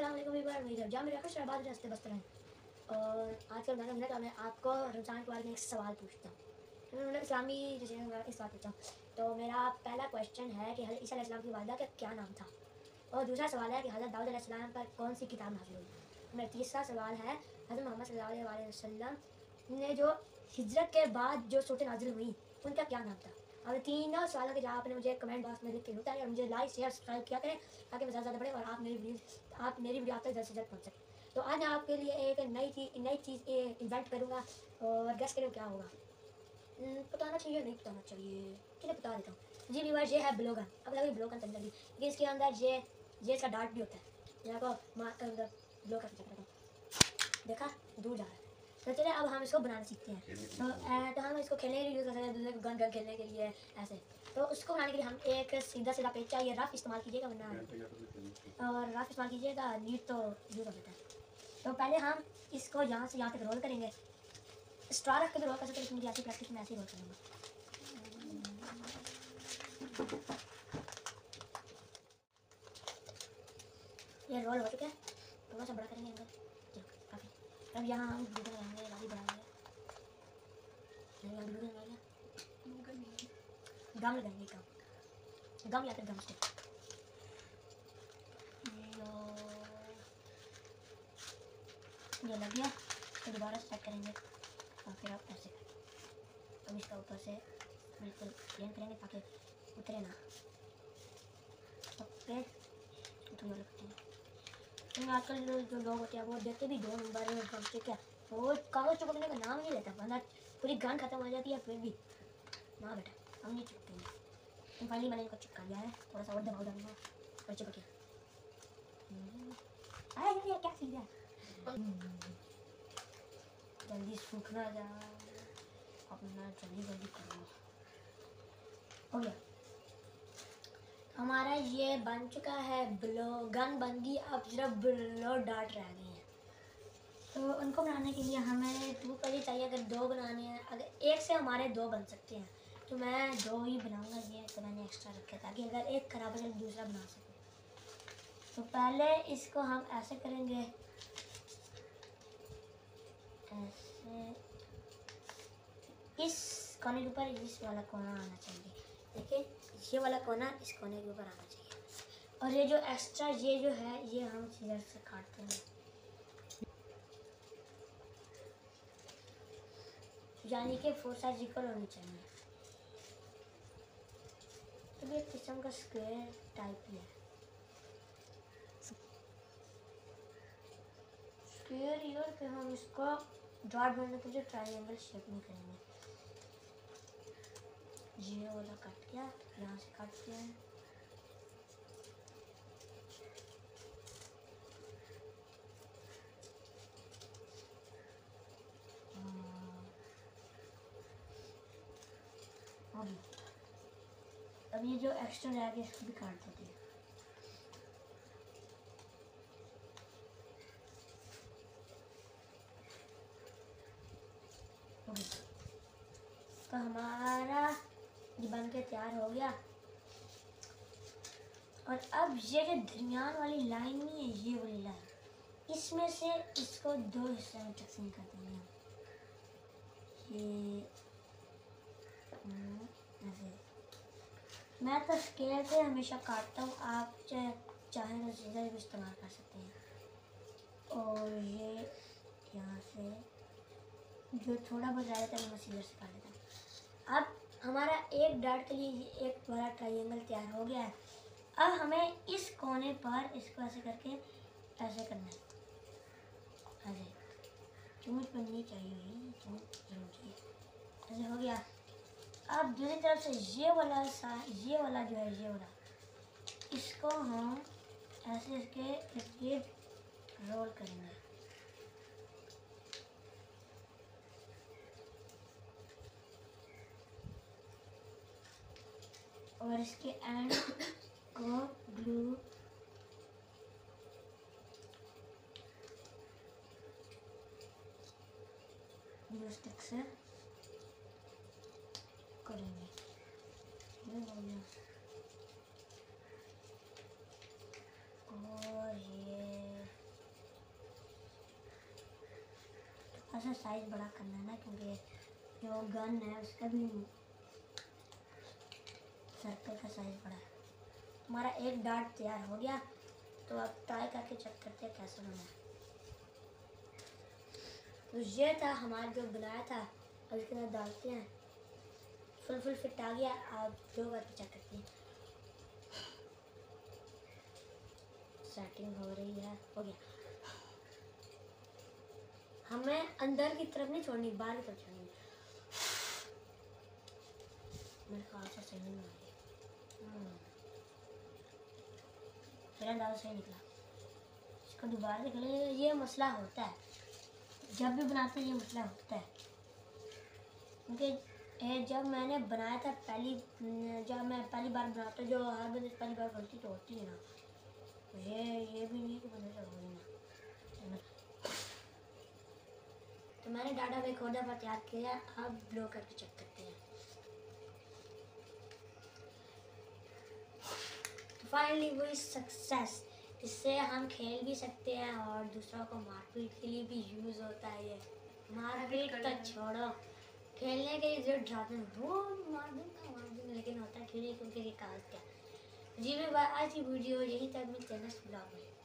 रास्ते बसते रहें और आज का कहा मैं आपको रमज़ान के बारे में एक सवाल पूछता हूँ। तो मैंने इस्लामी जैसे इस बात पूछा हूँ। तो मेरा पहला क्वेश्चन है कि हज़रत ईसा अलैहिस्सलाम की वालदा का क्या नाम था? और दूसरा सवाल है कि हज़रत दाऊद अलैहिस्सलाम पर कौन सी किताब नाजिल हुई? मेरा तीसरा सवाल है, हज़रत मोहम्मद सल्लल्लाहु अलैहि वसल्लम ने जो हिजरत के बाद जो सूरत नाजिल हुई, उनका क्या नाम था? और तीनों सवालों के जवाब आपने मुझे कमेंट बॉक्स में लिख के बताया और मुझे लाइक शेयर सब्सक्राइब किया करें ताकि मैं ज़्यादा बढ़े और आप मेरी वीडियो आप मेरी वीडियो आप तक जल्द से जल्द पहुँच सकें। तो आज मैं आपके लिए एक नई चीज़ नई चीज़ इन्वेंट करूँगा और गेस्ट करें क्या होगा। हम्म, बताना चाहिए नहीं बताना चाहिए। चलिए बता देता हूँ। जी व्यूवर ये है ब्लोगन अब लगे ब्लोगन करने लगी। लेकिन इसके अंदर ये ये इसका डार्ट भी होता है। को मार कर ब्लो कर सकता हूँ। देखा? दूर जा रहा है। तो चलिए, अब हम इसको बनाना सीखते हैं। तो तो हम इसको खेलने के लिए यूज़ कर सकते हैं, दूसरे गन गन खेलने के लिए, ऐसे। तो उसको बनाने के लिए हम एक सीधा सीधा पेज चाहिए रफ इस्तेमाल कीजिएगा, वरना और रफ इस्तेमाल कीजिएगा, नीट तो यूज़ हो जाता है। तो पहले हम इसको यहाँ से, यहाँ तक रोल करेंगे। स्ट्रा रख के रोल कर सकते हैं, लेकिन ऐसी प्रैक्टिस में ऐसे ही रोल करूँगा ये रोल हो चुका है। थोड़ा सा बड़ा करेंगे अंदर चलो काफ़ी अब यहाँ हम ग्लूगन लगाएँगे गाड़ी बनाएँगे यहाँ ग्लूगन लगाएँगे गम लगाएँगे गम गम या फिर गम स्टिक ये लग गया तो दोबारा स्टार्ट करेंगे और फिर आप ऐसे करें अब इसका ऊपर से बिल्कुल प्लेन करेंगे ताकि उतरे ना तो फिर उतरने लगते हैं तो आजकल जो लोग होते हैं, वो देखते भी दो नंबर में स्टिक है वो कागज़ चुपकने का नाम नहीं लेता वरना पूरी गान खत्म हो जाती है, फिर भी। ना बेटा, हम नहीं चिपकेंगे तो फाइनली मैंने इनको चिपका दिया है, थोड़ा सा और दबाव डालूँगा और चिपक गया। अरे ये क्या सीख गया जल्दी सूखना जा, अपना जल्दी जल्दी करो। हो गया। हमारा ये बन चुका है ब्लो, गन बन गई अब सिर्फ़ ब्लो डाट रह गए हैं। तो उनको बनाने के लिए हमें टू पर ही चाहिए, अगर दो बनाने हैं, अगर एक से हमारे दो बन सकते हैं तो मैं दो ही बनाऊँगा, ये तो मैंने एक्स्ट्रा रखा ताकि अगर एक खराब हो जाए, दूसरा बना सकूँ। तो पहले इसको हम ऐसे करेंगे, ऐसे, इस कोने के ऊपर इस वाला कोना आना चाहिए। ये वाला कोना, इस कोने के ऊपर आना चाहिए। और ये जो एक्स्ट्रा ये जो है, ये हम सीजर से काटते हैं। यानी कि फोर साइज़ इक्वल होनी चाहिए। तो ये किस्म का स्क्वायर टाइप ही है। स्क्वायर ईयर पे हम इसको डॉट बनाने के लिए ट्रायंगल शेप में करेंगे। ये वाला कट गया यहाँ से काट दिया। अब ये जो एक्स्ट्रा रह गया इसको भी काट देते हैं। तो हमारा बन के तैयार हो गया। और अब ये जो दरमियान वाली लाइन नहीं है ये वाली लाइन इसमें से इसको दो हिस्सों में तकसीम कर देंगे ये हम्म, ऐसे। मैं तो स्केल से हमेशा काटता हूँ आप चाहे चाहें तो सीजर भी इस्तेमाल कर सकते हैं। और ये यहाँ से जो थोड़ा बहुत ज़्यादा था मैं सीजर से काट देता हूँ। अब हमारा एक डाट के लिए एक बड़ा ट्राइंगल तैयार हो गया है। अब हमें इस कोने पर इसको ऐसे करके ऐसे करना है। ऐसे चूंच बननी चाहिए ऐसे हो गया। अब दूसरी तरफ़ से ये वाला सा, ये वाला जो है, ये वाला। इसको हम ऐसे इसके रोल करेंगे। Warski and Go Blue. Blue Sticks Kurangnya Ini bagus ऐसा साइज बड़ा करना है ना क्योंकि जो गन सर्कल का साइज़ बड़ा है। हमारा एक डार्ट तैयार हो गया तो अब ट्राई करके चेक करते हैं कैसा बना? तो ये था हमारा जो बनाया था, अब इसके साथ डालते हैं। फुल फुल फिट आ गया आप जो करके चेक करते हैं सेटिंग हो रही है, हो गया। हमें अंदर की तरफ़ नहीं छोड़नी, बाहर की तरफ़ छोड़नी। मेरे ख्याल से सही नहीं। मेरा सही निकला। इसको दोबारा निकले ये मसला होता है। जब भी बनाते हैं, ये मसला होता है। क्योंकि जब मैंने बनाया था पहली, जब मैं पहली बार बनाता जो हर बंदे से पहली बार गलती तो होती है ना। तो ये ये भी नहीं कि बंदे से होगी ना। तो मैंने डाटा और दफ़ा तैयार किया अब ब्लो करके चेक फाइनली वो सक्सेस इससे हम खेल भी सकते हैं और दूसरों को मारपीट के लिए भी यूज़ होता है ये। मारपीट तो छोड़ो। खेलने के लिए जो ड्रामे वो मार दूँगा मार दूँगा लेकिन होता है नहीं? क्योंकि रिकॉर्ड कागज़ क्या जी मैं आज की वीडियो यही तक। मिलते हैं नेक्स्ट ब्लॉग में।